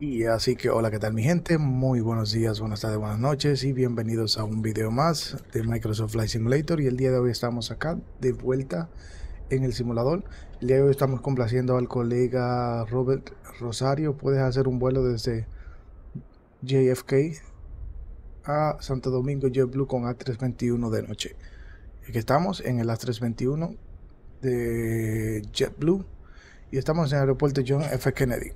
Y así que hola, ¿qué tal mi gente? Muy buenos días, buenas tardes, buenas noches y bienvenidos a un video más de Microsoft Flight Simulator y el día de hoy estamos acá de vuelta en el simulador. El día de hoy estamos complaciendo al colega Robert Rosario. Puedes hacer un vuelo desde JFK a Santo Domingo JetBlue con A321 de noche. Aquí estamos en el A321 de JetBlue y estamos en el aeropuerto John F. Kennedy.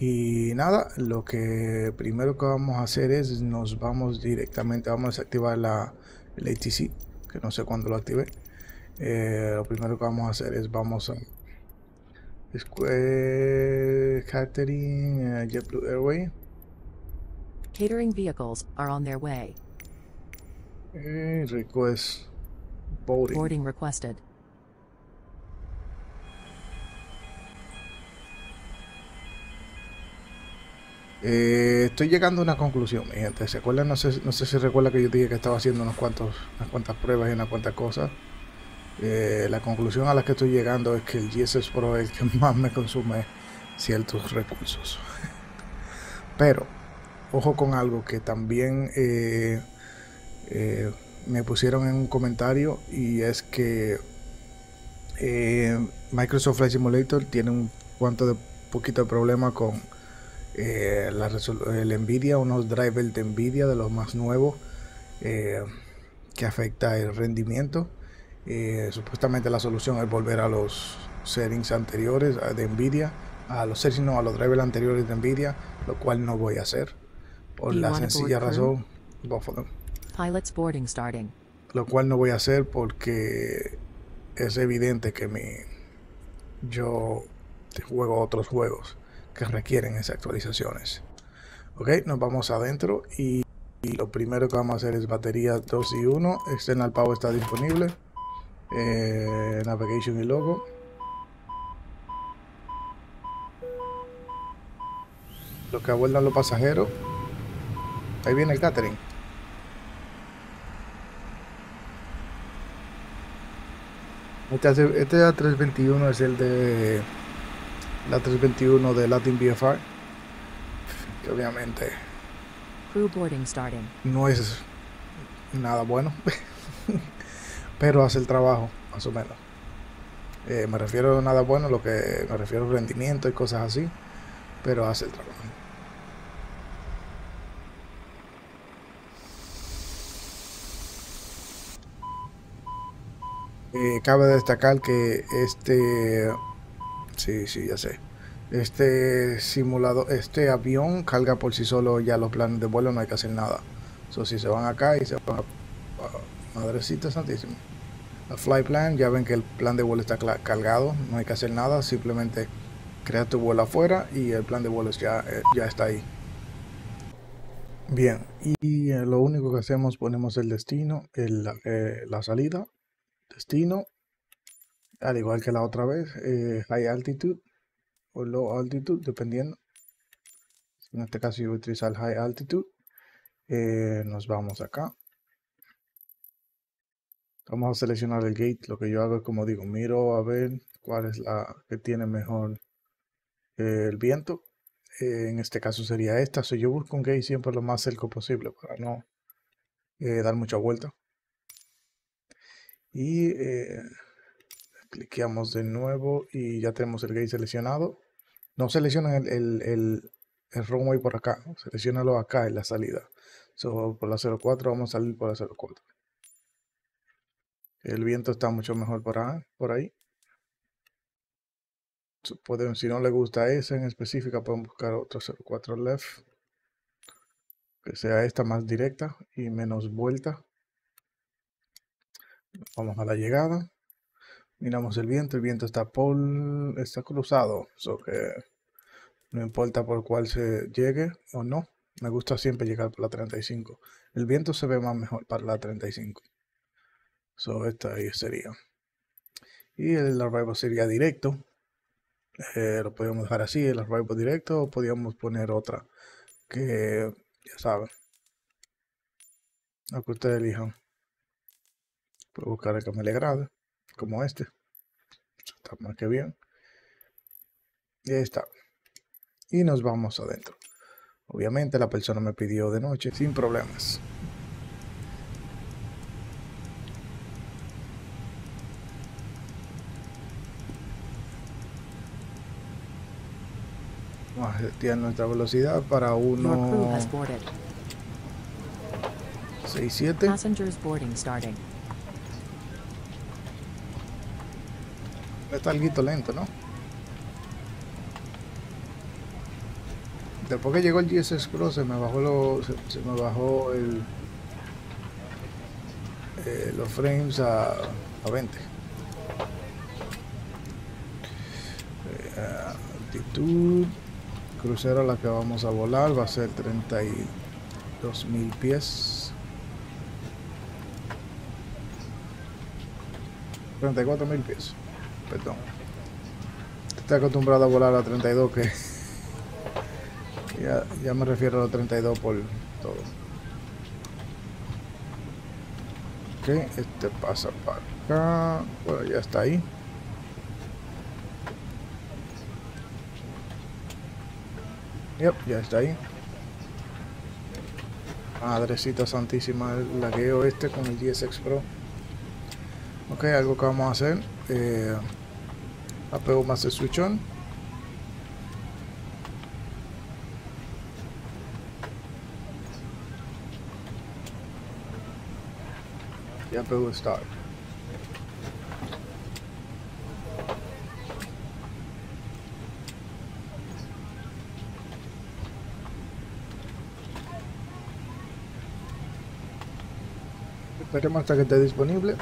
Y nada, lo que primero que vamos a hacer es nos vamos directamente, vamos a desactivar la, el ATC, que no sé cuándo lo active. Eh, lo primero que vamos a hacer es vamos a Square Catering uh, JetBlue Airway. Catering vehicles are on their way. Eh, request boarding. Boarding requested. Eh, estoy llegando a una conclusión, mi gente. ¿Se acuerdan? No sé, no sé si recuerda que yo dije que estaba haciendo unos cuantos, unas cuantas pruebas y unas cuantas cosas. Eh, la conclusión a la que estoy llegando es que el GSS Pro es el que más me consume ciertos recursos. Pero, ojo con algo que también eh, me pusieron en un comentario y es que Microsoft Flight Simulator tiene un cuanto de poquito de problema con eh, la el Nvidia, unos drivers de Nvidia de los más nuevos eh, que afecta el rendimiento. Eh, supuestamente la solución es volver a los settings anteriores de Nvidia, a los settings no, a los drivers anteriores de Nvidia, lo cual no voy a hacer por la sencilla razón. Pilots boarding starting. lo cual no voy a hacer porque es evidente que mi yo juego otros juegos que requieren esas actualizaciones. Ok, nos vamos adentro y, lo primero que vamos a hacer es batería 2 y 1. External Power está disponible. Eh, navigation y logo. Lo que abordan los pasajeros. Ahí viene el catering. Este, hace- este A321 es el de la 321 de Latin BFR. Que obviamente Crew boarding starting. no es nada bueno. pero hace el trabajo, más o menos. Eh, me refiero a nada bueno, lo que me refiero a rendimiento y cosas así. Pero hace el trabajo. Eh, cabe destacar que este, sí, sí, ya sé. Este simulador, este avión carga por sí solo ya los planes de vuelo, no hay que hacer nada. So, si se van acá y se van a, Madrecita Santísima. A fly plan, ya ven que el plan de vuelo está cargado, no hay que hacer nada, simplemente crea tu vuelo afuera y el plan de vuelos ya, eh, ya está ahí. Bien, y eh, lo único que hacemos ponemos el destino, el, eh, la salida, destino, al igual que la otra vez, eh, high altitude o low altitude, dependiendo. En este caso yo voy a utilizar high altitude. Eh, nos vamos acá. Vamos a seleccionar el gate. Lo que yo hago es como digo, miro a ver cuál es la que tiene mejor eh, el viento. Eh, en este caso sería esta. So, yo busco un gate siempre lo más cerca posible para no eh, dar mucha vuelta. Y eh, cliqueamos de nuevo y ya tenemos el gate seleccionado. No seleccionan el, el, el, el runway por acá, seleccionalo acá en la salida. So, por la 04 vamos a salir por la 04. El viento está mucho mejor por ahí. Por si no le gusta esa en específica, pueden buscar otro 04 left. Que sea esta más directa y menos vuelta. Vamos a la llegada. Miramos el viento. El viento está por, está cruzado. So que no importa por cuál se llegue o no. Me gusta siempre llegar por la 35. El viento se ve más mejor para la 35. So, esta ahí sería. Y el arrival sería directo. Eh, lo podríamos dejar así, el arrival directo, o podríamos poner otra que ya saben. Lo que ustedes elijan. Puedo buscar el que me le agrade, como este. Está más que bien. Y ahí está. Y nos vamos adentro. Obviamente la persona me pidió de noche sin problemas. Vamos a setear nuestra velocidad para 1... 6, 7. Está algo lento, ¿no? Después que llegó el GSX Pro se me bajó lo, se, me bajó el eh, los frames a, a 20. Eh, altitud crucero a la que vamos a volar va a ser 32 mil pies. 34 mil pies. Perdón. Estoy acostumbrado a volar a 32 que ya, ya me refiero a los 32 por todo. Ok, este pasa para acá. Bueno, ya está ahí. Yep, ya está ahí. Madrecita santísima, el lagueo este con el GSX Pro. Ok, algo que vamos a hacer. Eh, apego más el switch on. Y apego start. Esperemos hasta que esté disponible.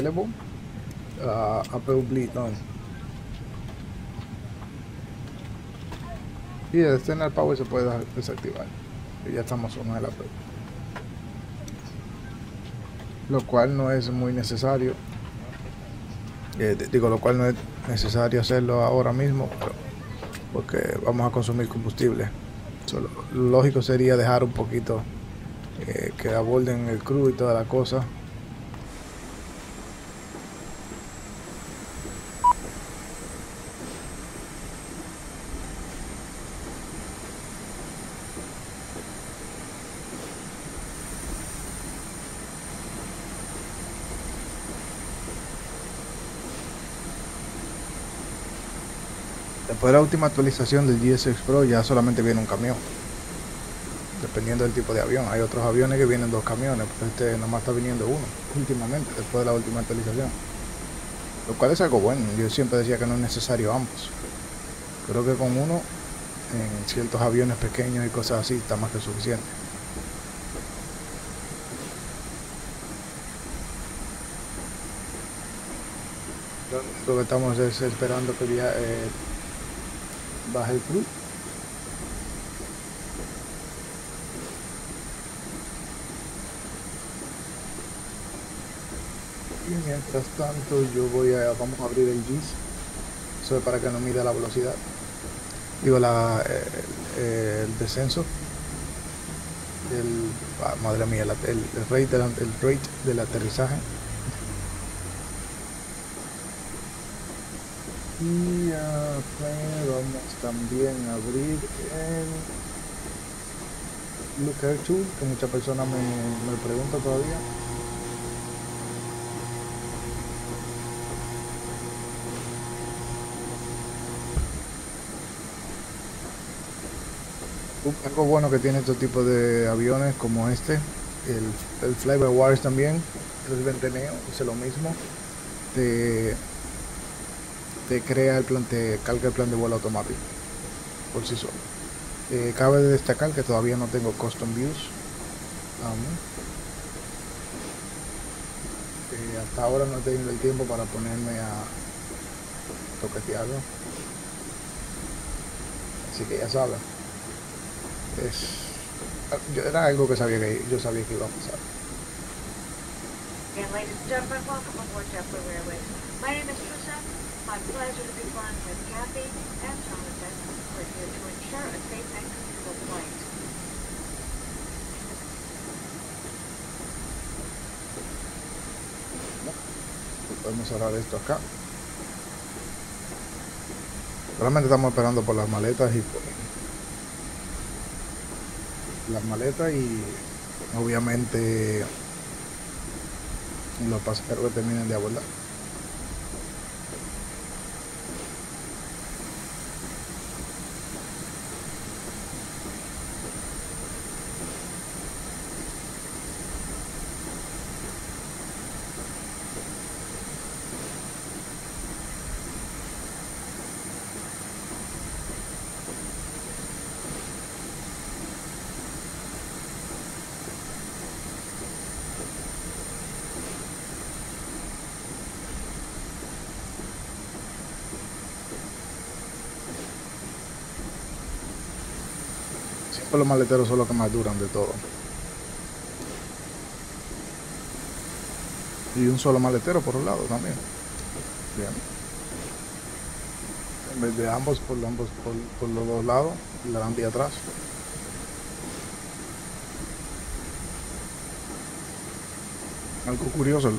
Available. Uh, Bleed on. Y el external power se puede desactivar. Y ya estamos en el Apple. Lo cual no es muy necesario. Eh, digo, lo cual no es necesario hacerlo ahora mismo, porque vamos a consumir combustible. Lo lógico sería dejar un poquito eh, que aborden el crew y toda la cosa. La última actualización del GSX Pro ya solamente viene un camión. Dependiendo del tipo de avión. Hay otros aviones que vienen dos camiones, pero este nomás está viniendo uno últimamente, después de la última actualización. Lo cual es algo bueno. Yo siempre decía que no es necesario ambos. Creo que con uno, en ciertos aviones pequeños y cosas así, está más que suficiente. Lo que estamos es esperando que via- eh, baje el crew. Y mientras tanto yo voy a, vamos a abrir el GIS. Eso es para que no mida la velocidad. Digo, la, eh, el descenso. El, ah, madre mía, el, el rate del, el rate del aterrizaje. Y vamos también a abrir el Looker Tool, que muchas personas me, me preguntan todavía. Algo bueno que tiene este tipo de aviones como este, el, el Fly by también, el venteneo, hace lo mismo. Te, te crea el plan, te carga el plan de vuelo automático por sí solo. Eh, cabe destacar que todavía no tengo custom views. Eh, hasta ahora no he tenido el tiempo para ponerme a toquetearlo. Así que ya saben. Es, era algo que sabía que yo sabía que iba a pasar. Podemos cerrar esto acá. Solamente estamos esperando por las maletas y por las maletas y obviamente los pasajeros que terminen de abordar. Siempre los maleteros son los que más duran de todo. Y un solo maletero por un lado también. Bien. En vez de ambos por ambos por, los dos lados, le dan de atrás. Algo curioso,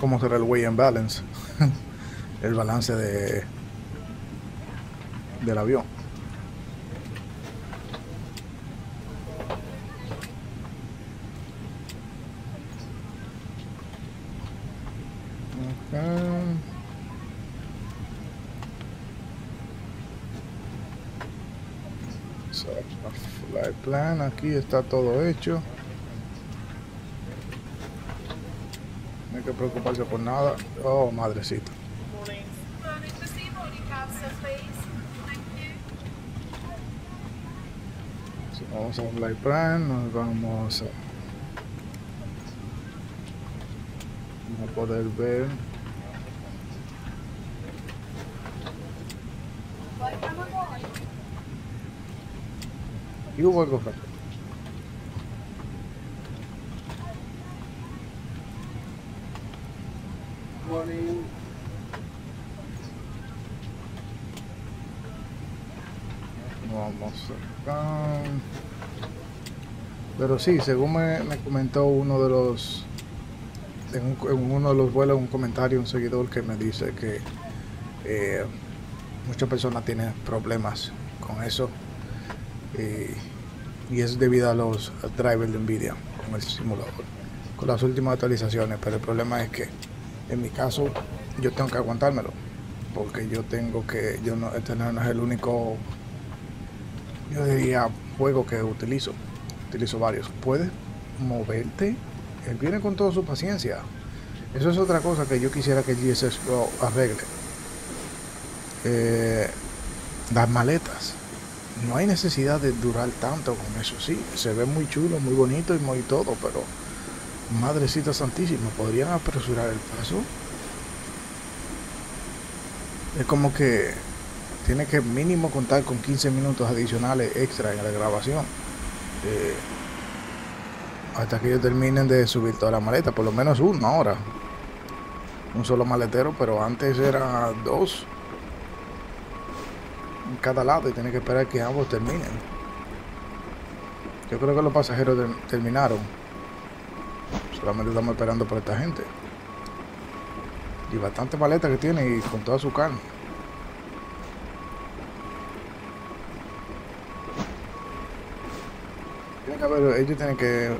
cómo será el way and balance. el balance de del avión. Acá. So, Flight plan, aquí está todo hecho. No hay que preocuparse por nada. Oh, madrecita. Vamos a Flight plan, nos vamos a poder ver. Y hubo algo raro. Vamos acá. Pero sí, según me, me comentó uno de los. En, un- uno de los vuelos, un comentario, un seguidor que me dice que eh, muchas personas tienen problemas con eso. Y, y es debido a los drivers de Nvidia con el simulador, con las últimas actualizaciones. Pero el problema es que en mi caso yo tengo que aguantármelo. Porque yo tengo que. Yo no, este no es el único yo diría juego que utilizo. Utilizo varios. Puedes moverte. Él viene con toda su paciencia. Eso es otra cosa que yo quisiera que GSS Go arregle. Eh, las maletas. No hay necesidad de durar tanto con eso. Sí, se ve muy chulo, muy bonito y muy todo, pero madrecita santísima, ¿podrían apresurar el paso? Es como que tiene que mínimo contar con 15 minutos adicionales extra en la grabación. eh, hasta que ellos terminen de subir toda la maleta, por lo menos una hora. Un solo maletero, pero antes era dos en cada lado y tiene que esperar que ambos terminen. Yo creo que los pasajeros ter- terminaron. Solamente estamos esperando por esta gente. Y bastante maleta que tiene y con toda su carne. Tiene que haber, ellos tienen que.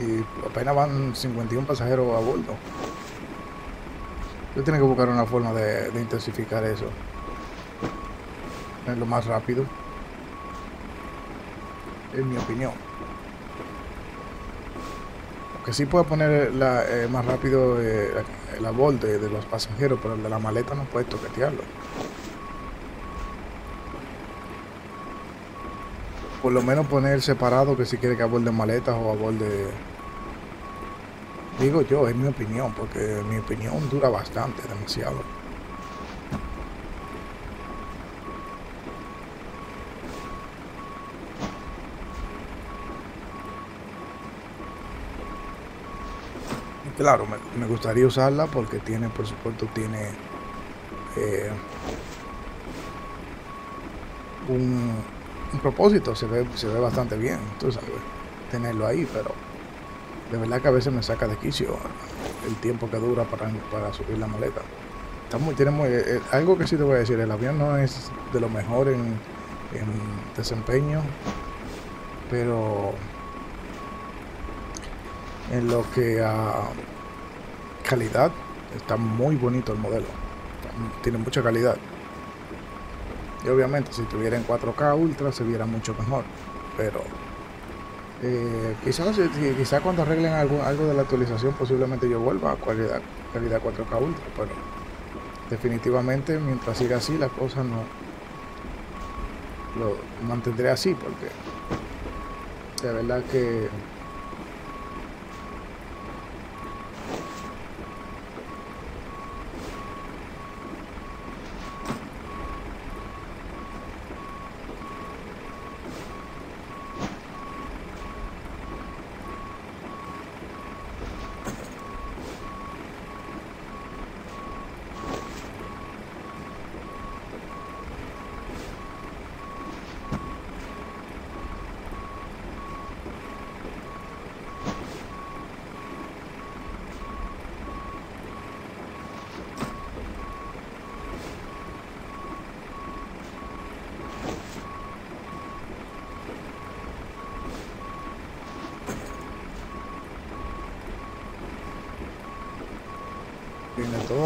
Y apenas van 51 pasajeros a bordo. Ellos tienen que buscar una forma de intensificar eso. Hacerlo más rápido. Es mi opinión. Aunque sí puede poner la, eh, más rápido eh, el aborde de los pasajeros, pero el de la maleta no puede toquetearlo. por lo menos poner separado que si quiere que aborde maletas o aborde digo yo es mi opinión porque mi opinión dura bastante demasiado claro me, gustaría usarla porque tiene por supuesto tiene eh, un un propósito, se ve, se ve bastante bien, tú sabes, tenerlo ahí, pero de verdad que a veces me saca de quicio el tiempo que dura para, para subir la maleta. Está muy, tiene muy, eh, eh, algo que sí te voy a decir, el avión no es de lo mejor en, en desempeño, pero en lo que a calidad. Está muy bonito el modelo, tiene mucha calidad. Y obviamente si tuviera en 4K Ultra se viera mucho mejor, pero eh, quizás si- quizás cuando arreglen algo, algo de la actualización posiblemente yo vuelva a calidad, calidad 4K Ultra, pero definitivamente mientras siga así la cosa no lo mantendré así porque de verdad que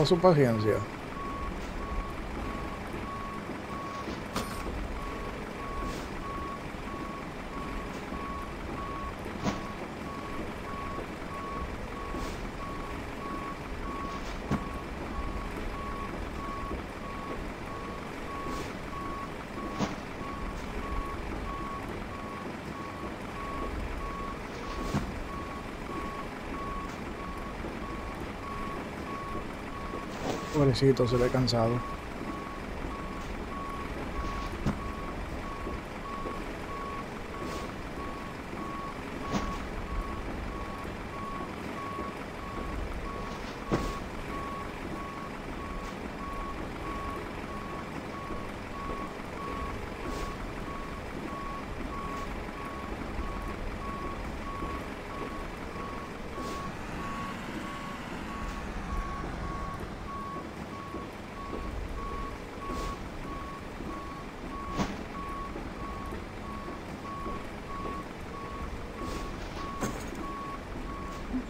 tiene toda Pobrecito, se ve cansado.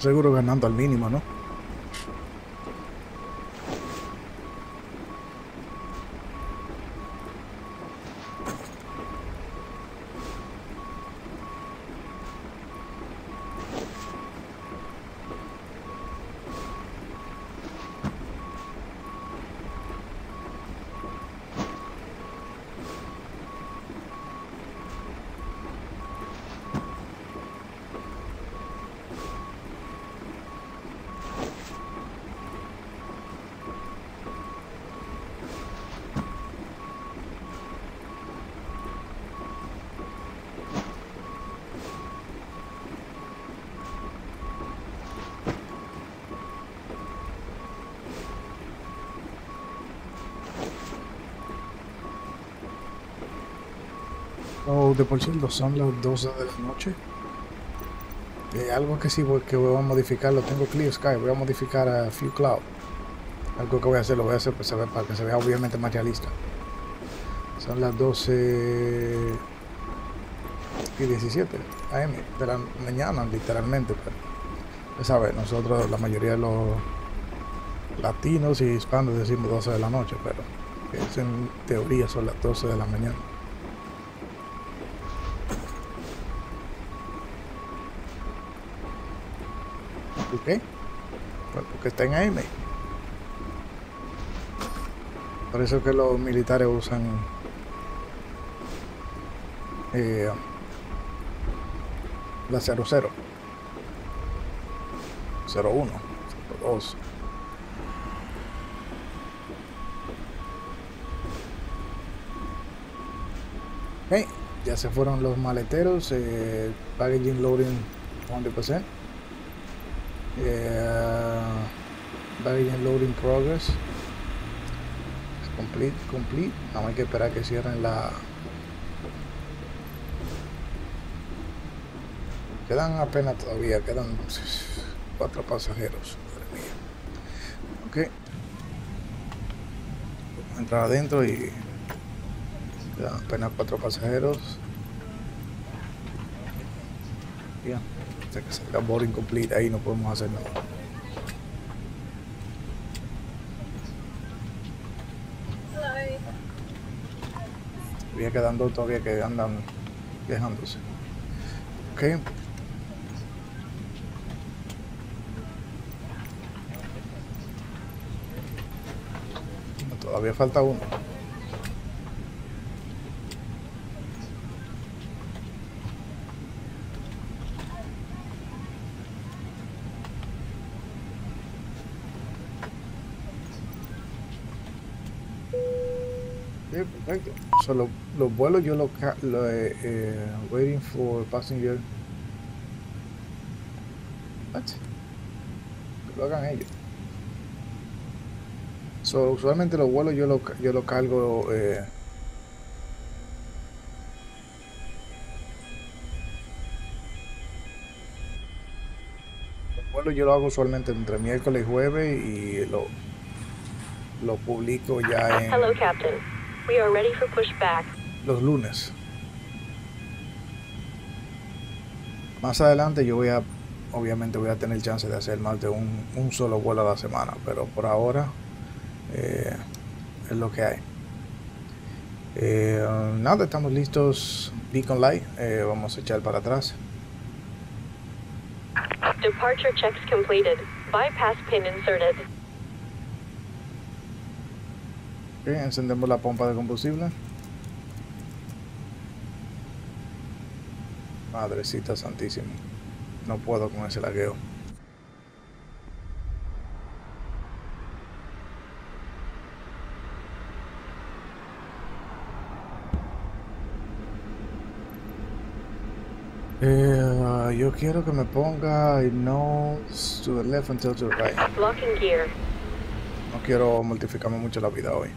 Seguro ganando al mínimo, ¿no? Oh, de por cierto, son las 12 de la noche. Algo que sí que voy a modificar, lo tengo Clear Sky, voy a modificar a Few Cloud. Algo que voy a hacer, lo voy a hacer pues, para que se vea obviamente más realista. Son las 12 y 17 AM de la mañana, literalmente. Pero, ya sabes, nosotros, la mayoría de los latinos y hispanos decimos 12 de la noche, pero es en teoría son las 12 de la mañana. Pues porque está en AM. Por eso que los militares usan eh, la 00, 01, 02. Ok, ya se fueron los maleteros, eh, packaging loading 100%. Yeah. Baggage and loading progress. Complete, complete. Nada hay que esperar que cierren la. Quedan apenas todavía, quedan cuatro pasajeros. Madre Ok. Entrar adentro y quedan apenas cuatro pasajeros. Ya, hasta que salga boarding complete ahí no podemos hacer nada. Todavía quedan dos todavía que andan quejándose. Ok. Todavía falta uno. So, lo- los vuelos yo los ca- lo, eh, eh, waiting for passenger. What? Que lo hagan ellos. So, usualmente los vuelos yo los ca- yo los cargo eh, los vuelos yo lo hago usualmente entre miércoles y jueves y lo lo publico ya en Hello, Captain. We are ready for pushback. los lunes. Más adelante yo voy a, obviamente voy a tener chance de hacer más de un, un solo vuelo a la semana, pero por ahora eh, es lo que hay. Eh, nada, estamos listos. Beacon Light, eh, vamos a echar para atrás. Departure checks completed. Bypass pin inserted. Ok, encendemos la pompa de combustible. Madrecita santísima. No puedo con ese lagueo. Eh, yo quiero que me ponga nose to the left until to the right. No quiero mortificarme mucho la vida hoy.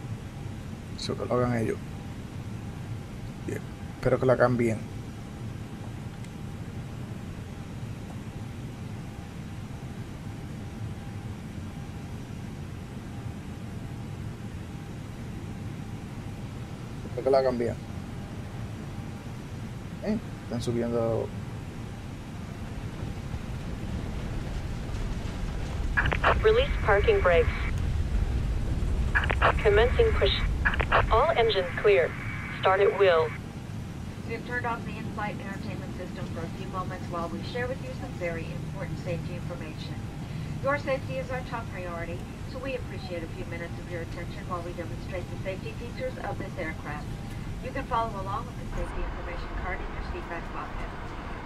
Eso que lo hagan ellos. Bien. Espero que lo hagan bien. Espero que lo hagan bien. Eh, Están subiendo Release parking brakes. Commencing push. All engines clear. Start at will. We've turned off the in-flight entertainment system for a few moments while we share with you some very important safety information. Your safety is our top priority, so we appreciate a few minutes of your attention while we demonstrate the safety features of this aircraft. You can follow along with the safety information card in your seatback pocket.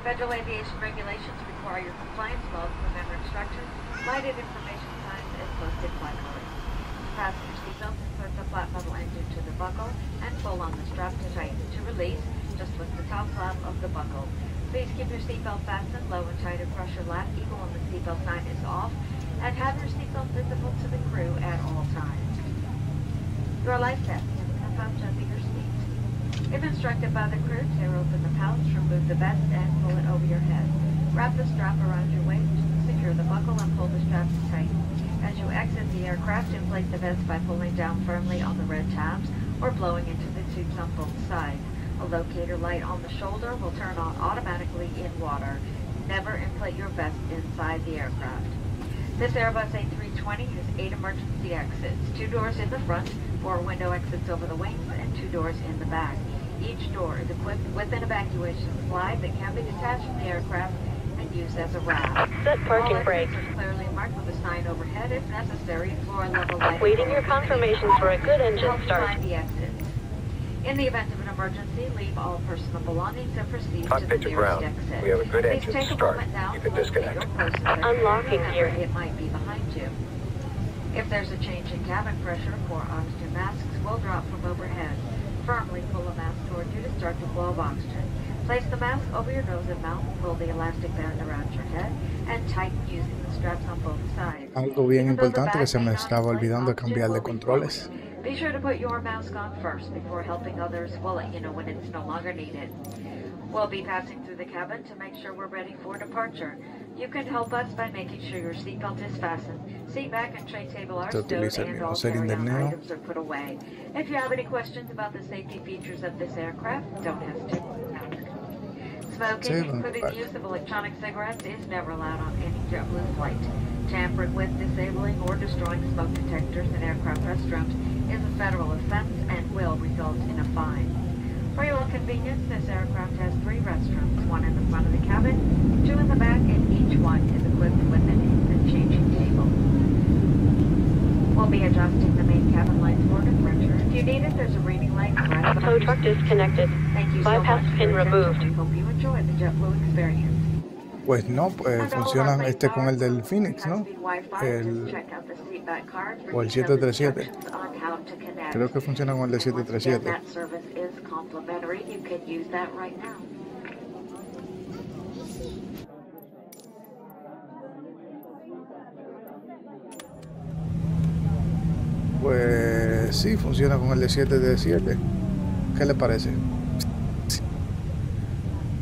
Federal aviation regulations require your compliance while you remember instructions, lighted information signs, and posted flight colors. Fasten your seatbelt, insert the flat metal engine to the buckle, and pull on the strap to tighten. To release, just lift the top flap of the buckle. Please keep your seatbelt fastened low and tight across your lap, even when the seatbelt sign is off, and have your seatbelt visible to the crew at all times. Your life vest in the pouch under your seat. If instructed by the crew, tear open the pouch, remove the vest, and pull it over your head. Wrap the strap around your waist, secure the buckle, and pull the strap tight. As you exit the aircraft, inflate the vest by pulling down firmly on the red tabs or blowing into the tubes on both sides. A locator light on the shoulder will turn on automatically in water. Never inflate your vest inside the aircraft. This Airbus A320 has eight emergency exits, two doors in the front, four window exits over the wings, and two doors in the back. Each door is equipped with an evacuation slide that can be detached from the aircraft and used as a raft. Set parking All brake. exits are clearly marked with a sign overhead if necessary. Floor level lighting. Waiting your confirmation for a good engine start. find the exits. In the event of an emergency, leave all personal belongings and proceed to the Cockpit to nearest ground. exit. We have a good Please engine take a start. moment now You can disconnect. your post so that you Unlocking remember gear. It might be behind you. If there's a change in cabin pressure, four oxygen masks will drop from overhead. Firmly pull a mask toward you to start the flow of oxygen. Place the mask over your nose and mouth, pull the elastic band around your head, and tighten using the straps on both sides. Algo bien Even though the importante que se me estaba olvidando cambiar de be controles. Be sure to put your mask on first before helping others. We'll you know when it's no longer needed. We'll be passing through the cabin to make sure we're ready for departure. You can help us by making sure your seatbelt is fastened, seat back and tray table are stowed, and all carry-on items are put away. If you have any questions about the safety features of this aircraft, don't hesitate. Smoking, Sí, including the use of electronic cigarettes, is never allowed on any JetBlue flight. Tampering with, disabling, or destroying smoke detectors in aircraft restrooms is a federal offense and will result in a fine. For your convenience, this aircraft has three restrooms, one in the front of the cabin, two in the back, and each one is equipped with an instant changing table. We'll be adjusting the main cabin lights for temperature. If you need it, there's a reading light right above Tow your truck seat. disconnected. Thank you so Bypass much for pin your attention. removed. Pues no, pues all funciona este con el del Phoenix, ¿no? El- o el detailed 737. instructions on how to connect. Creo que funciona con el de And once again, 737. That service is complimentary. You can use that right now. Pues sí, funciona con el de 737. ¿Qué le parece?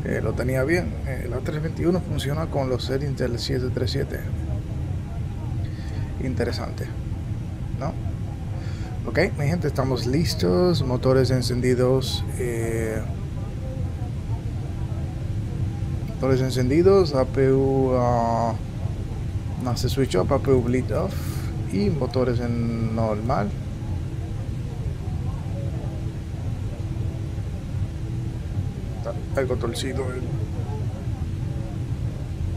Eh, lo tenía bien. Eh, la 321 funciona con los settings del 737. Interesante. ¿No? Ok, mi gente, estamos listos. Motores encendidos. eh, motores encendidos. APU. ah, no se switch up. APU bleed off. Y motores en normal. Está algo torcido el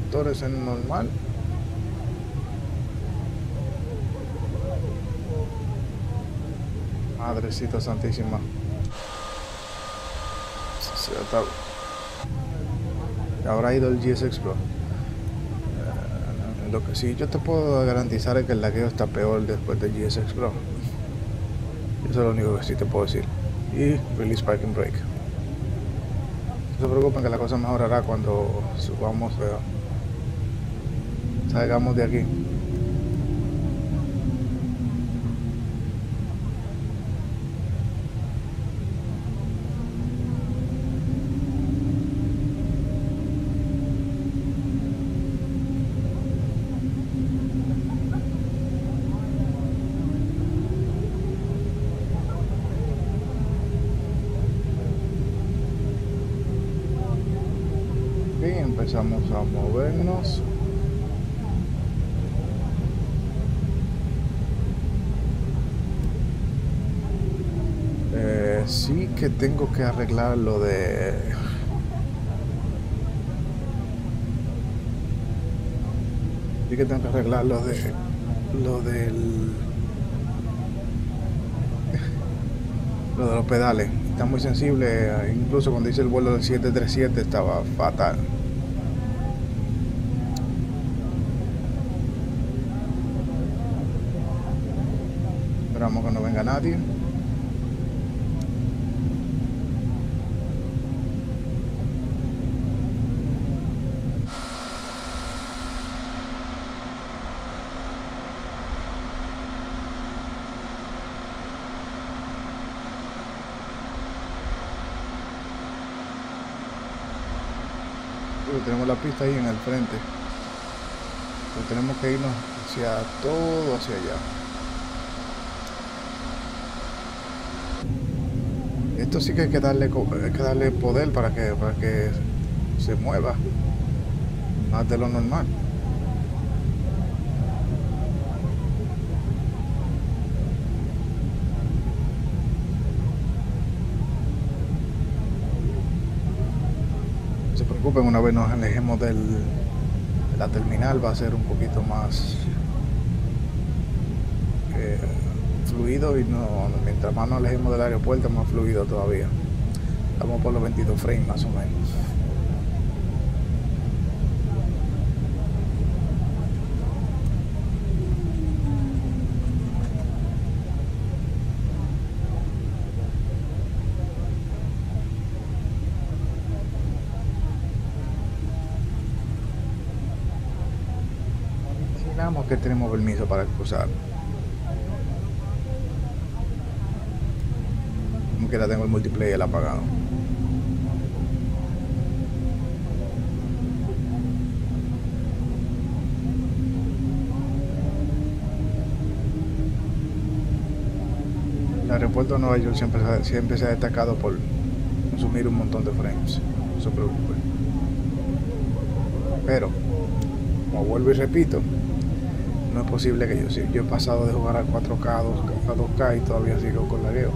motores en normal. Madrecita santísima. Se- está- Habrá ido el GSX Pro. Eh, Lo que sí yo te puedo garantizar es que el lagueo está peor después del GSX Pro. Eso es lo único que sí te puedo decir. Y release parking brake. Se preocupen que la cosa mejorará cuando subamos, eh, salgamos de aquí. Bien, empezamos a movernos. Eh, sí que que arreglar lo de... Sí que tengo que arreglar lo de... Lo del... Lo de los pedales. Está muy sensible. Incluso cuando hice el vuelo del 737 estaba fatal. Esperamos que no venga nadie. Pero tenemos la pista ahí en el frente. Pero tenemos que irnos hacia todo hacia allá. Esto sí que hay que darle, hay que darle poder para que, para que se mueva más de lo normal. No se preocupen, una vez nos alejemos del, de la terminal va a ser un poquito más eh, fluido y no, mientras más nos alejemos del aeropuerto más fluido todavía. Estamos por los 22 frames más o menos. tenemos permiso para cruzar. Aunque la tengo el multiplayer apagado. El aeropuerto de Nueva York siempre, siempre se ha destacado por consumir un montón de frames. No se preocupen. Pero, como vuelvo y repito, no es posible que yo, si- yo he pasado de jugar a 4K a 2K, a 2K y todavía sigo con lagueo.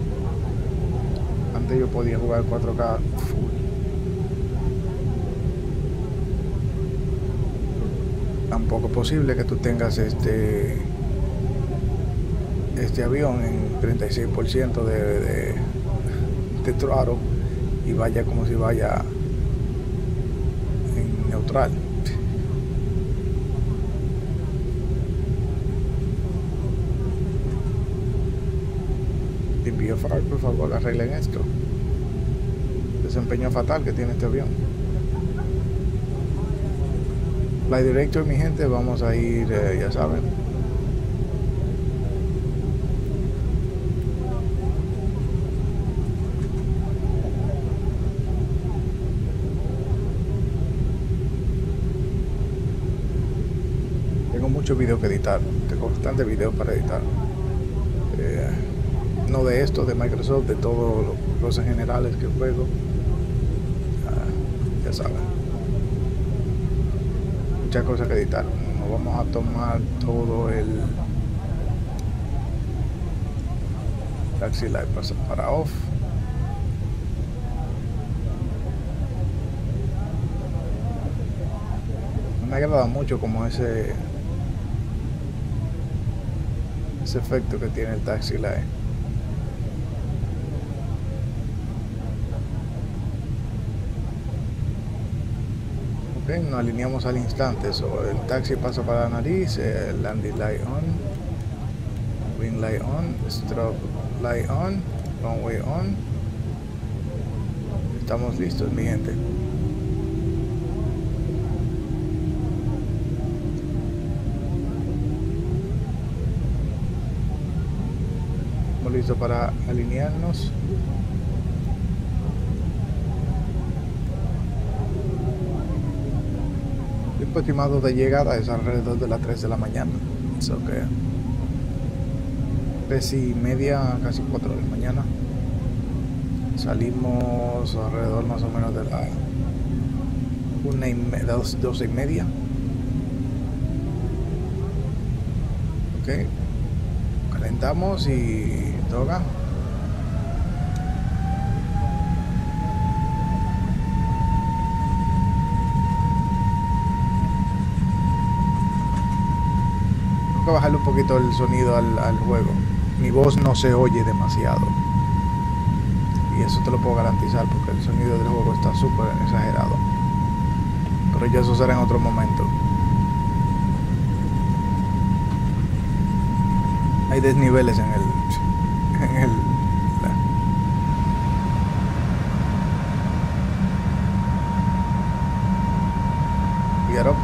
Antes yo podía jugar 4K full. Tampoco es posible que tú tengas este este avión en 36% de, de, de throttle y vaya como si vaya en neutral. Por favor, arreglen esto. Desempeño fatal que tiene este avión. Flight Director, mi gente, vamos a ir, eh, ya saben. Tengo muchos videos que editar, tengo bastantes videos para editar. De esto, de Microsoft, de todos los cosas generales que juego. Ah, ya saben. Muchas cosas que editar. No vamos a tomar todo el Taxi Live para, para off. No me agrada mucho como ese ese efecto que tiene el Taxi Live. Ok, nos alineamos al instante. So, el taxi pasa para la nariz, el landing light on, wing light on, strobe light on, runway on. Estamos listos, mi gente. Estamos listos para alinearnos. Tiempo estimado de llegada es alrededor de las 3 de la mañana. So que 3 y media, casi 4 de la mañana. Salimos alrededor más o menos de la una y me- dos, 12 y media. Ok. Calentamos y toca. Que bajarle un poquito el sonido al, al juego. Mi voz no se oye demasiado. Y eso te lo puedo garantizar porque el sonido del juego está súper exagerado. Pero ya eso será en otro momento. Hay desniveles en el. En el la- Get up.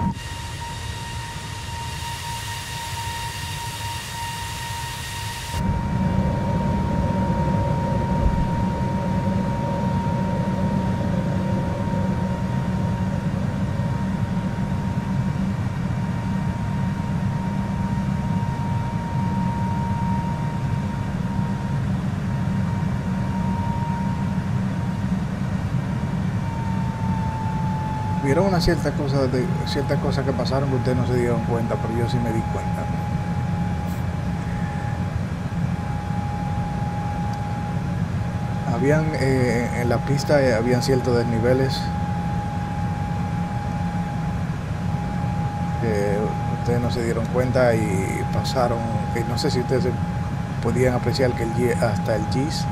Hubieron una cierta de ciertas cosas que pasaron que ustedes no se dieron cuenta, pero yo sí me di cuenta. Habían eh, en la pista eh, habían ciertos desniveles que ustedes no se dieron cuenta y pasaron. Que no sé si ustedes podían apreciar que el hasta el GIS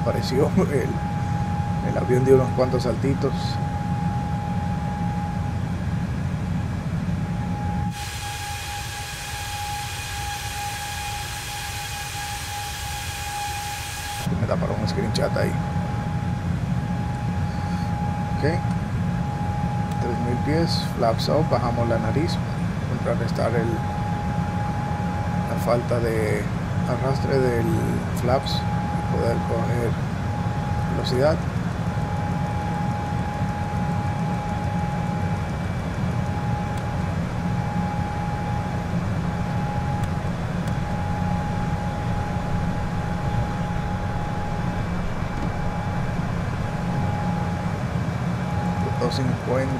apareció. El, el avión dio unos cuantos saltitos. me screenshot ahí. Ok. 3000 pies, flaps up, bajamos la nariz, contrarrestar el, la falta de arrastre del flaps poder coger velocidad.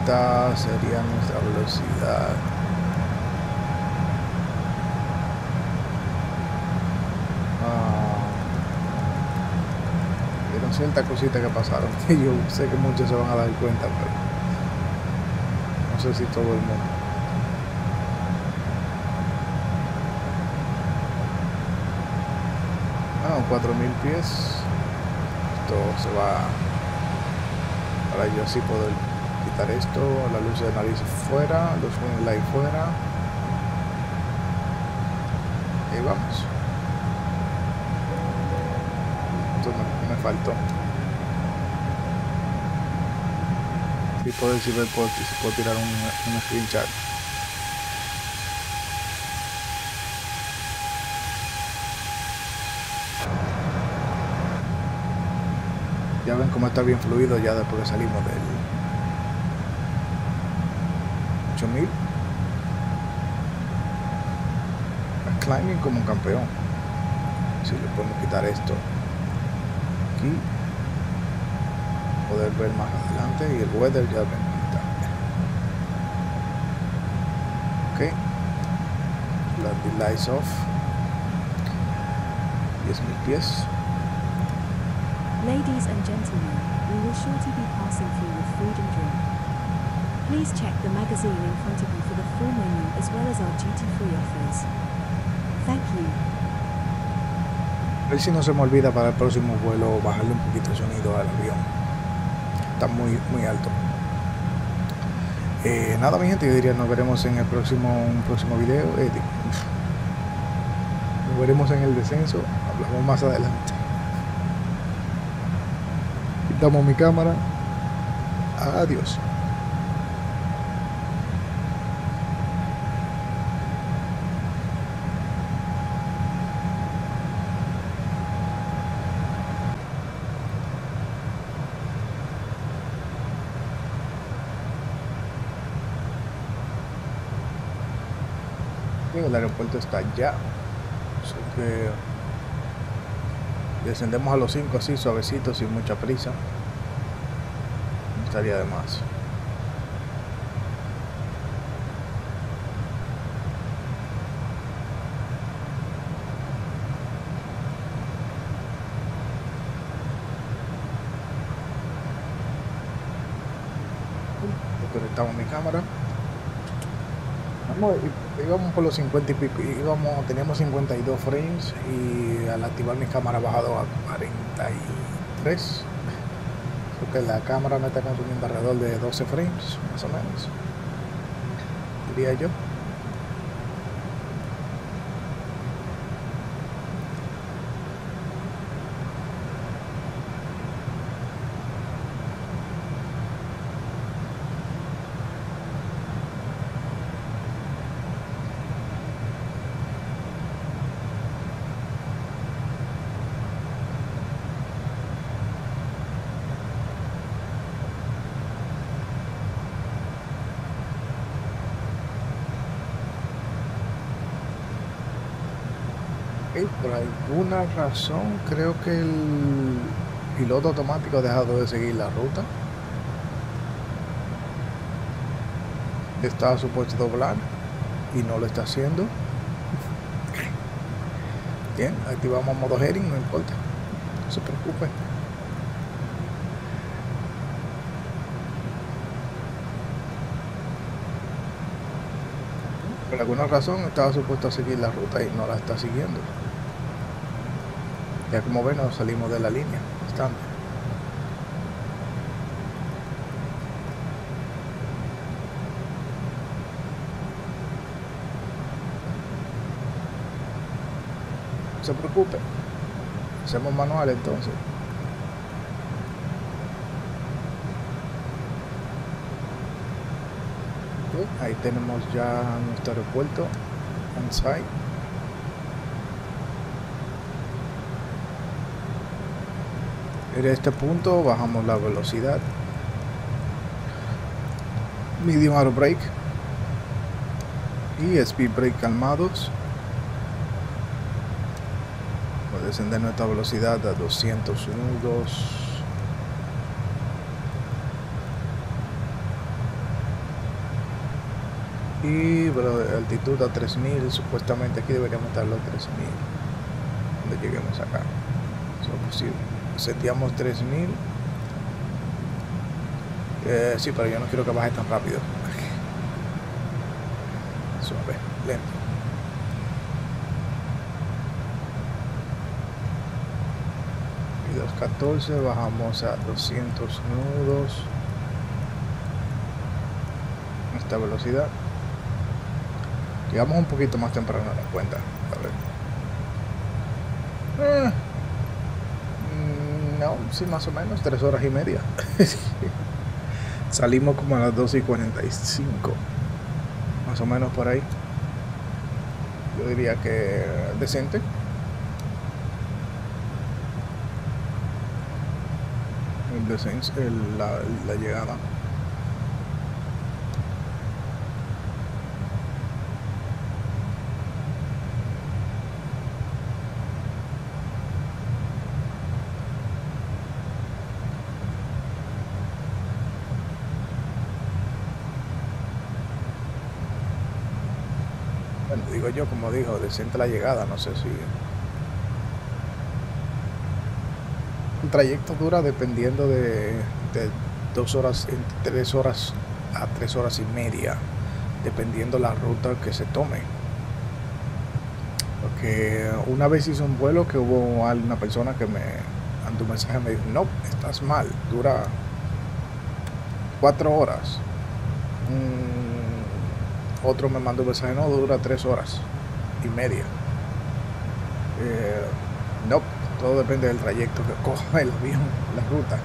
250 sería nuestra velocidad. Ah, Vieron ciertas cositas que pasaron. que Yo sé que muchos se van a dar cuenta, pero no sé si todo el mundo. Ah, 4000 pies. Esto se va para yo así poder quitar esto, la luz de nariz fuera, los swing light fuera. Y vamos. Esto me, me faltó. Y poder si ver por- si puedo tirar un, un screenshot. Ya ven cómo está bien fluido ya después que salimos del 8000. Climbing como un campeón. Si le podemos quitar esto aquí, poder ver más adelante y el weather ya ven. Ok, la lights off. 10.000 pies. Ladies and gentlemen, we will shortly be passing through with food and drink. Please check the magazine in front of you for the full menu as well as our duty-free offers. Thank you. A ver si no se me olvida para el próximo vuelo bajarle un poquito el sonido al avión. Está muy, muy alto. Eh, nada, mi gente, yo diría nos veremos en el próximo, próximo video. Eh, nos veremos en el descenso. Hablamos más adelante. Quitamos mi cámara. Adiós. El aeropuerto está allá. Así que descendemos a los 5 así, suavecitos, sin mucha prisa. No estaría de más. Conectamos mi cámara. Vamos, í- íbamos por los 50 y pico, íbamos, teníamos 52 frames y al activar mi cámara ha bajado a 43. Porque la cámara me está consumiendo alrededor de 12 frames, más o menos. Diría yo. Ok, por alguna razón creo que el piloto automático ha dejado de seguir la ruta. Estaba supuesto doblar y no lo está haciendo. Bien, activamos modo heading, no importa. No se preocupe. Por alguna razón estaba supuesto a seguir la ruta y no la está siguiendo. Ya como ven, nos salimos de la línea. Bastante. No se preocupe. Hacemos manual entonces. Ahí tenemos ya nuestro aeropuerto on site. En este punto bajamos la velocidad. Medium auto brake y speed brake calmados. Puede descender nuestra velocidad a 200 nudos. Y altitud a 3000, supuestamente aquí deberíamos estar a los 3000. Cuando lleguemos acá. Eso es posible. Seteamos 3000. Eh, sí, pero yo no quiero que baje tan rápido. Suave, lento. Y 214 bajamos a 200 nudos. Esta velocidad. Llegamos un poquito más temprano a la cuenta. A ver. Eh, sí, más o menos, tres horas y media. Salimos como a las 12 y 45. Más o menos por ahí. Yo diría que decente. El la llegada. Bueno, digo yo, como dijo, decente la llegada, no sé si. El trayecto dura dependiendo de, de dos horas, entre tres horas a tres horas y media, dependiendo la ruta que se tome. Porque una vez hice un vuelo que hubo una persona que me mandó un mensaje y me dijo, no, estás mal, dura cuatro horas. Otro me mandó un mensaje, no, dura tres horas y media. Eh, no, todo depende del trayecto que coja el avión, la ruta.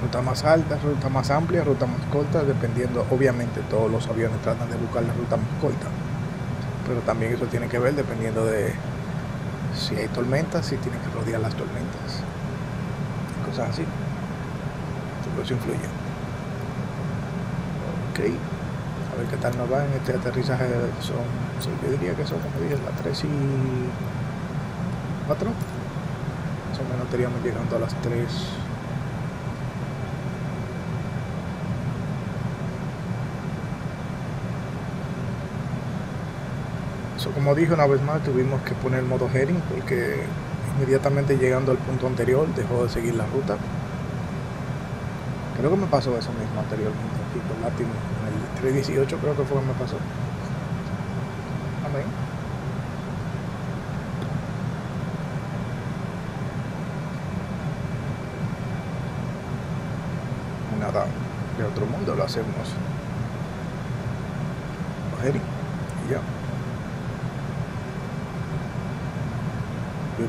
Ruta más alta, ruta más amplia, ruta más corta, dependiendo, obviamente todos los aviones tratan de buscar la ruta más corta. Pero también eso tiene que ver dependiendo de si hay tormentas, si tienen que rodear las tormentas. Cosas así. Eso influye. Ok a ver qué tal nos va en este aterrizaje. Son, yo diría que son, como dije, las 3 y 4. Más o menos estaríamos llegando a las 3. So, como dije una vez más, tuvimos que poner modo heading porque inmediatamente llegando al punto anterior dejó de seguir la ruta. Creo que me pasó eso mismo anteriormente aquí con 18 creo que fue que me pasó. Amén. Nada de otro mundo lo hacemos. Ojeri y yo.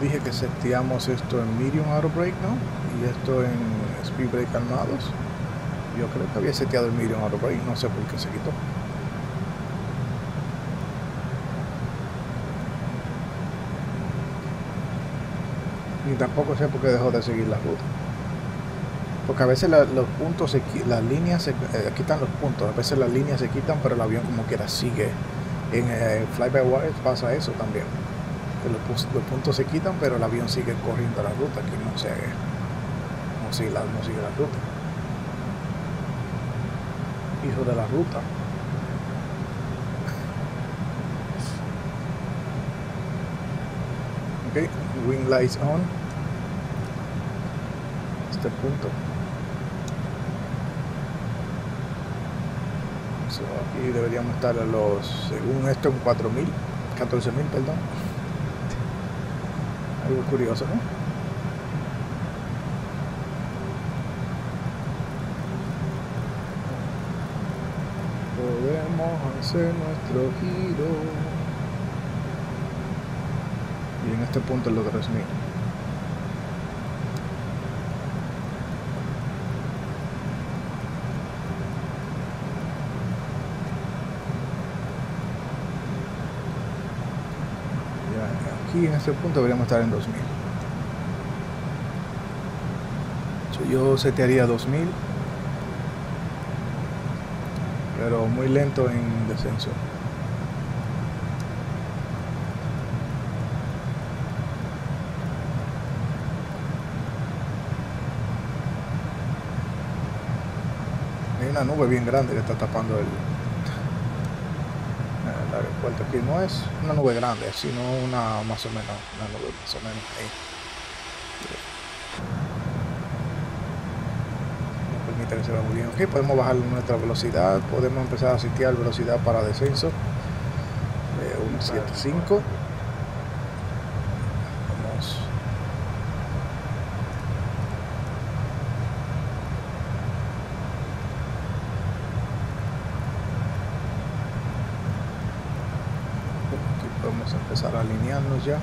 Dije que seteamos esto en medium auto brake, ¿no? Y esto en speed brake calmados. Yo creo que había seteado el medium auto brake, no sé por qué se quitó. Ni tampoco sé por qué dejó de seguir la ruta. Porque a veces los puntos, se, las líneas se eh, quitan los puntos, a veces las líneas se quitan, pero el avión como quiera sigue. En eh, Fly by Wire pasa eso también. Que los puntos se quitan, pero el avión sigue corriendo la ruta, que no se no sigue la, no sigue la ruta. Hijo de la ruta. Ok, wing lights on. Este punto. So, aquí deberíamos estar a los, según esto, en 4.000, 14.000, perdón. Algo curioso, ¿no? Podemos hacer nuestro giro. Y en este punto los 3.000. Ya, aquí en este punto deberíamos estar en 2000. So, Yo setearía 2000, pero muy lento en descenso. Hay una nube bien grande que está tapando el, el aeropuerto aquí no es una nube grande, sino una más o menos, una nube más o menos ahí. No permite que se vea muy Ok, podemos bajar nuestra velocidad, podemos empezar a sitiar velocidad para descenso. Eh, 1.75. Vamos. Aquí podemos empezar a alinearnos ya.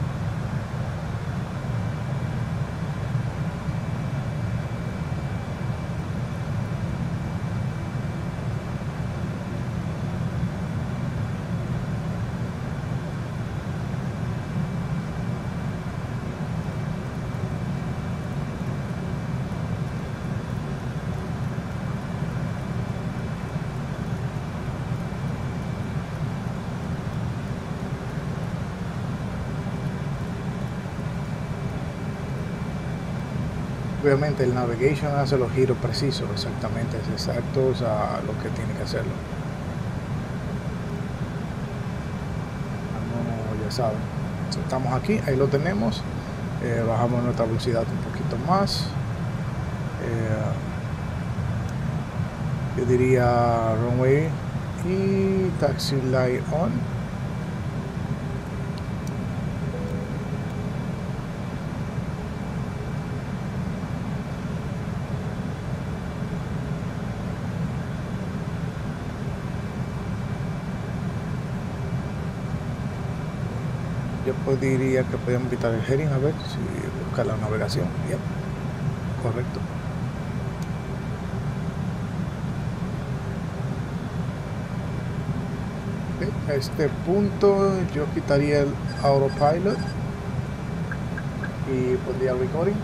El navigation hace los giros precisos, exactamente, exactos a lo que tiene que hacerlo. Ya saben, estamos aquí, ahí lo tenemos. Eh, bajamos nuestra velocidad un poquito más. Eh, yo diría runway y taxi light on. Pues diría que podíamos quitar el heading a ver si buscar la navegación. Yep. Correcto. A este punto yo quitaría el autopilot y pondría el recording.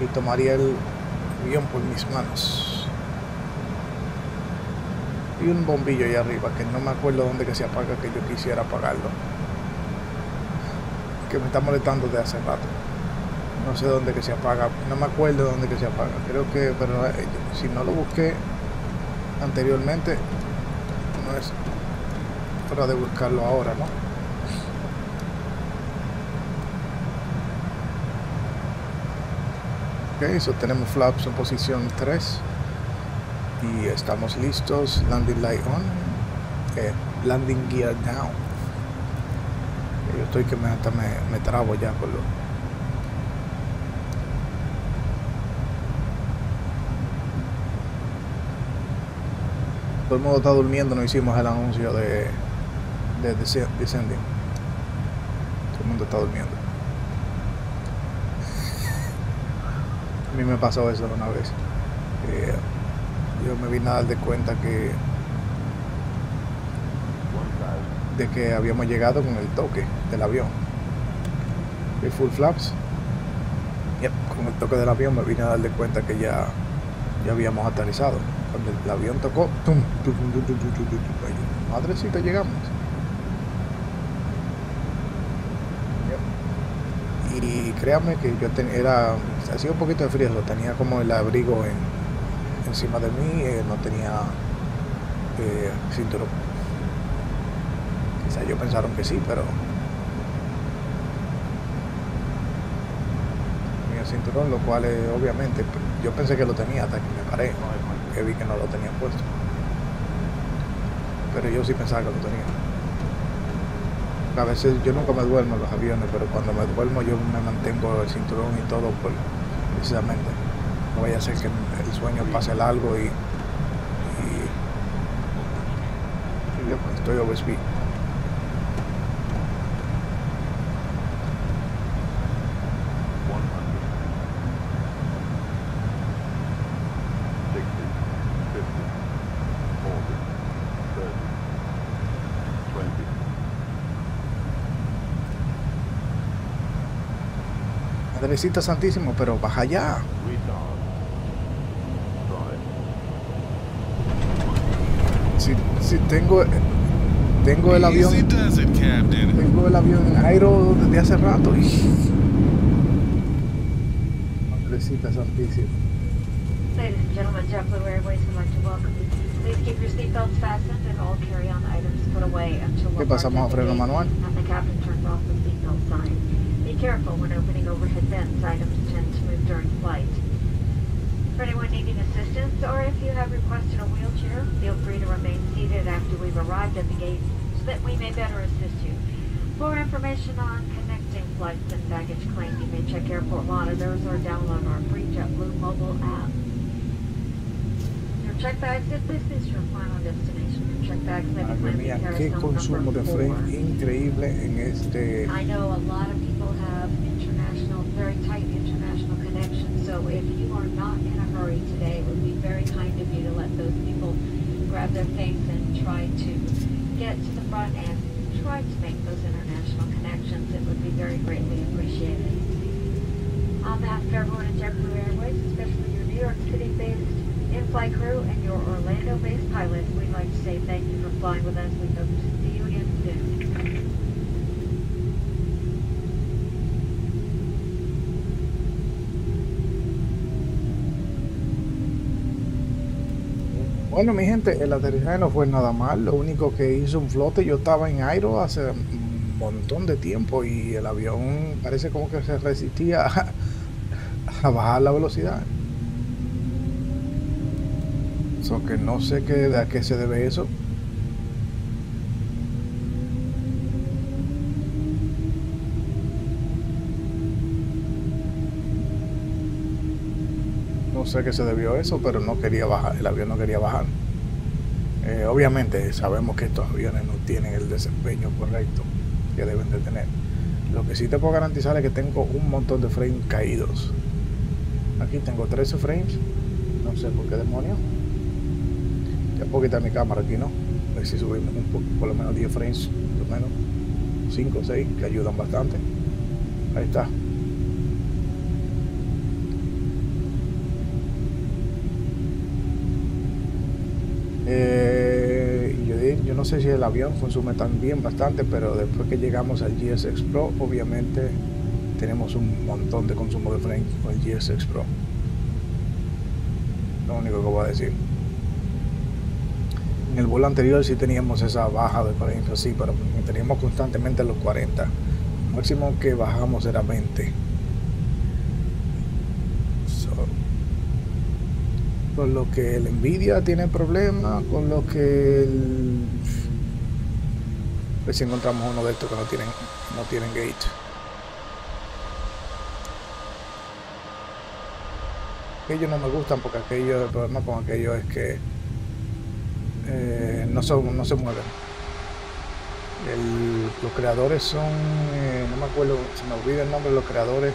Y tomaría el guion por mis manos y un bombillo ahí arriba que no me acuerdo dónde que se apaga que yo quisiera apagarlo. Que me está molestando de hace rato. No sé dónde que se apaga no me acuerdo dónde que se apaga. Creo que pero eh, si no lo busqué anteriormente no es hora de buscarlo ahora no ok eso tenemos flaps en posición 3 y estamos listos. Landing light on. Eh, landing gear down. Yo estoy que me, hasta me, me trabo ya con lo todo el mundo está durmiendo no hicimos el anuncio de de descending. Todo el mundo está durmiendo. A mí me pasó eso una vez. Eh, yo me vine a dar de cuenta que de que habíamos llegado con el toque del avión. El full flaps. Yep, con el toque del avión me vine a dar de cuenta que ya, ya habíamos aterrizado. Cuando el avión tocó, tum, tum, tum, madrecita llegamos. Y créame que yo ten, era, hacía un poquito de frío, tenía como el abrigo en, encima de mí eh, no tenía eh, cinturón. Quizá ellos pensaron que sí, pero tenía cinturón, lo cual eh, obviamente yo pensé que lo tenía hasta que me paré, que vi que no lo tenía puesto. Pero yo sí pensaba que lo tenía. A veces yo nunca me duermo en los aviones, pero cuando me duermo yo me mantengo el cinturón y todo por, precisamente. No vaya a ser que el sueño pase largo y, y, y pues, estoy overspeed. Madrecita Santísimo, pero baja ya. Si, tengo tengo el avión tengo el avión en aero desde hace rato y Madrecita Santísima. Ladies and gentlemen, JetBlue Airways would like to welcome you. Please keep your seatbelts fastened and all carry-on items put away until ¿Qué we're pasamos a freno manual? and the captain turns off the seatbelt sign. Be careful when opening overhead bins. Items For anyone needing assistance, or if you have requested a wheelchair, feel free to remain seated after we've arrived at the gate so that we may better assist you. For information on connecting flights and baggage claim, you may check airport monitors or download our free JetBlue mobile app. Your check bags, if this is your final destination, your check bags may be Madre claimed mía, in qué consumo de number four. increíble en este. I know a lot of people have international, very tight international connections, so if you are not in a hurry today, it would be very kind of you to let those people grab their things and try to get to the front and try to make those international connections. It would be very greatly appreciated. On behalf of everyone at JetBlue Airways, especially your New York City-based in-flight crew and your Orlando-based pilots, we'd like to say thank you for flying with us. We hope Bueno, mi gente, el aterrizaje no fue nada mal. Lo único que hizo un flote, yo estaba en aero hace un montón de tiempo y el avión parece como que se resistía a, a bajar la velocidad. So que no sé qué, a qué se debe eso. Sé qué se debió eso, pero no quería bajar, el avión no quería bajar. Eh, obviamente sabemos que estos aviones no tienen el desempeño correcto que deben de tener. Lo que sí te puedo garantizar es que tengo un montón de frames caídos. Aquí tengo 13 frames. No sé por qué demonio. Ya puedo quitar mi cámara aquí, ¿no? A si subimos un poco, por lo menos 10 frames, por lo menos 5 o 6, que ayudan bastante. Ahí está. Eh, yo, no sé si el avión consume también bastante, pero después que llegamos al GSX Pro, obviamente tenemos un montón de consumo de frame con el GSX Pro. Lo único que voy a decir. En el vuelo anterior sí teníamos esa baja de frames así, pero teníamos constantemente los 40. El máximo que bajamos era 20. So, con lo que el Nvidia tiene problemas, con lo que el... Ver si encontramos uno de estos que no tienen, no tienen gate. Aquellos no me gustan porque aquellos, el problema con aquellos es que eh, no, se mueven. Los creadores son, eh, no me acuerdo, se me olvida el nombre de los creadores.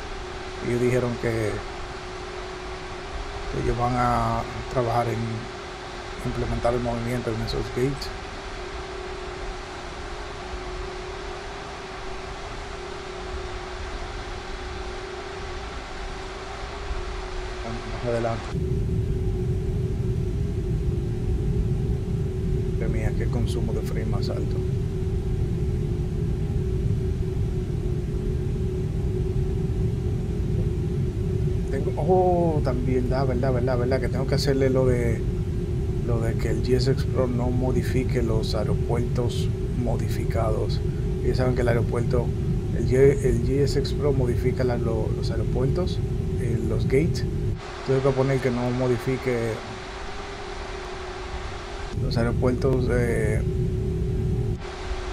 Ellos dijeron que ellos van a trabajar en implementar el movimiento en esos gates. Más adelante. Madre mía, qué consumo de frame más alto. Oh, también, verdad, verdad, verdad, verdad, que tengo que hacerle lo de lo de que el GSX Pro no modifique los aeropuertos modificados. Y saben que el aeropuerto, el, el Pro modifica los aeropuertos, eh, los gates. Tengo que poner que no modifique los aeropuertos eh,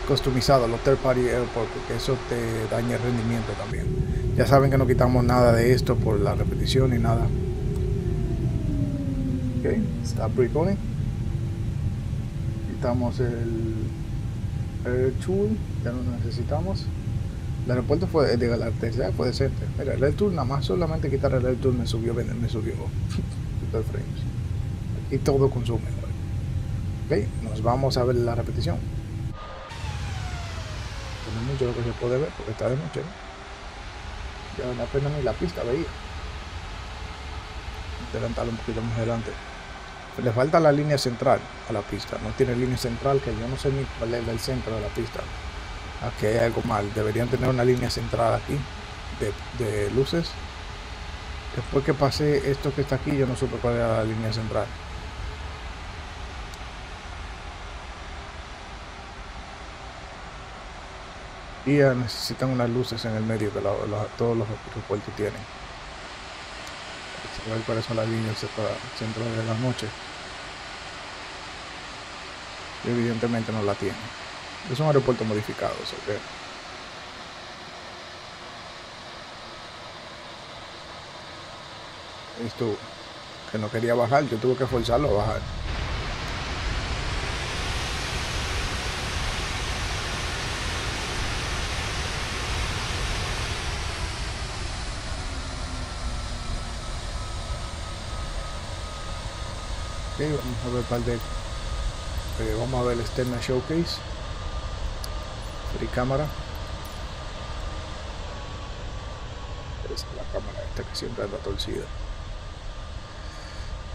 customizados, los third party porque eso te daña el rendimiento también. Ya saben que no quitamos nada de esto por la repetición ni nada. Ok, stop recording. Quitamos el Air Tool, ya no lo necesitamos. El aeropuerto fue de la tercera fue decente. Mira, el Air Tool, nada más solamente quitar el Air Tool me subió, me subió. Aquí todo consume. Ok, nos vamos a ver la repetición. No mucho lo que se puede ver porque está de noche. ¿no? Ya no apenas ni la pista veía. Adelantarlo un poquito más adelante. Le falta la línea central a la pista. No tiene línea central que yo no sé ni cuál es el centro de la pista. Aquí hay algo mal. Deberían tener una línea central aquí de, de luces. Después que pasé esto que está aquí, yo no supe cuál era la línea central. Y necesitan unas luces en el medio que la- la- todos los aeropuertos tienen. Saber cuáles son las líneas centro de la noche. Y evidentemente no la tienen. Es un aeropuerto modificado, que esto que no quería bajar, yo tuve que forzarlo a bajar. Vamos a ver par de eh, vamos a ver el externa showcase. Free cámara. Es la cámara esta que siempre anda torcida.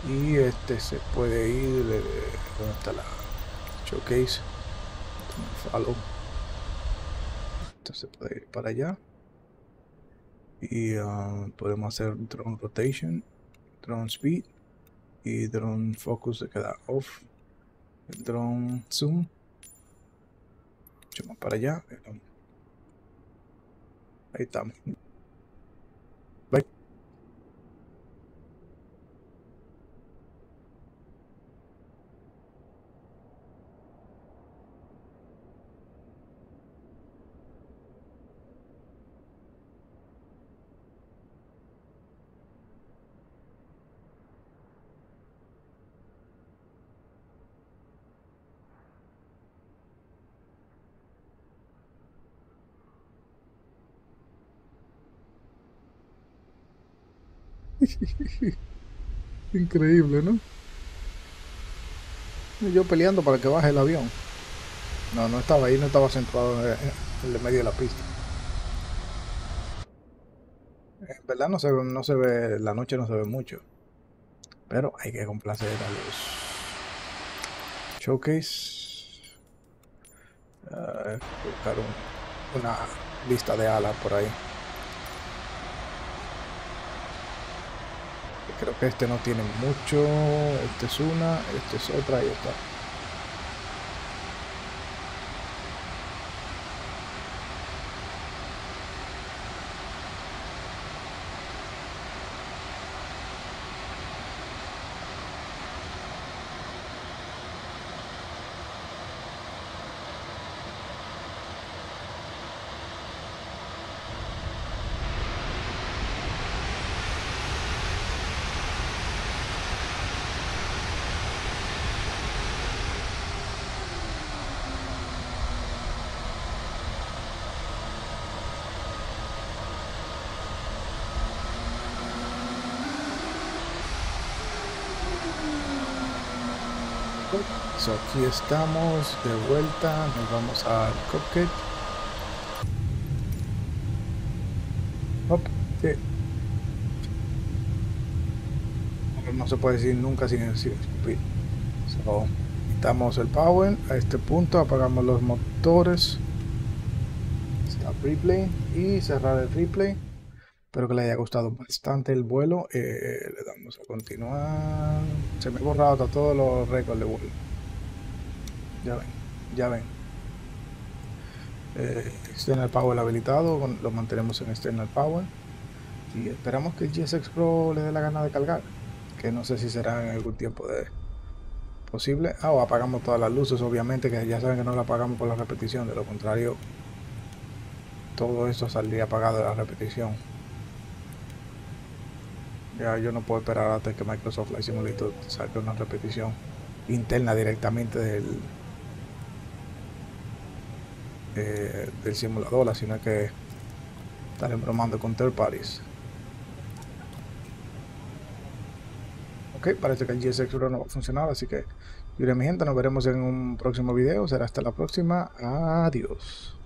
Y este se puede ir eh, donde está la showcase follow esto se puede ir para allá. Y ah, podemos hacer drone rotation drone speed y drone focus se queda off. El drone zoom. Mucho más para allá ahí estamos Increíble, ¿no? Yo peleando para que baje el avión. No, no estaba ahí, no estaba centrado en el medio de la pista. En verdad no se, no se ve, la noche no se ve mucho. Pero hay que complacer a los showcase. Ah, buscar un- una lista de alas por ahí. Creo que este no tiene mucho. Este es una, este es otra y esta. Aquí estamos de vuelta. Nos vamos al cockpit. No se puede decir nunca sin, escupir. So, quitamos el power. A este punto apagamos los motores. Stop replay. Y cerrar el replay. Espero que les haya gustado bastante el vuelo. Eh, le damos a continuar. Se me ha borrado todos los récords de vuelo. Ya ven, ya ven. Eh, external Power habilitado, lo mantenemos en External Power. Y esperamos que el GSX Pro le dé la gana de cargar. Que no sé si será en algún tiempo de posible. Ah, o apagamos todas las luces, obviamente, que ya saben que no la apagamos por la repetición. De lo contrario, todo esto saldría apagado de la repetición. Ya yo no puedo esperar hasta que Microsoft Flight Simulator saque una repetición interna directamente del eh, del simulador, sino que estar embromando con third parties. Ok, parece que el GSX no va a funcionar, así que, mi gente, nos veremos en un próximo video. Será hasta la próxima. Adiós.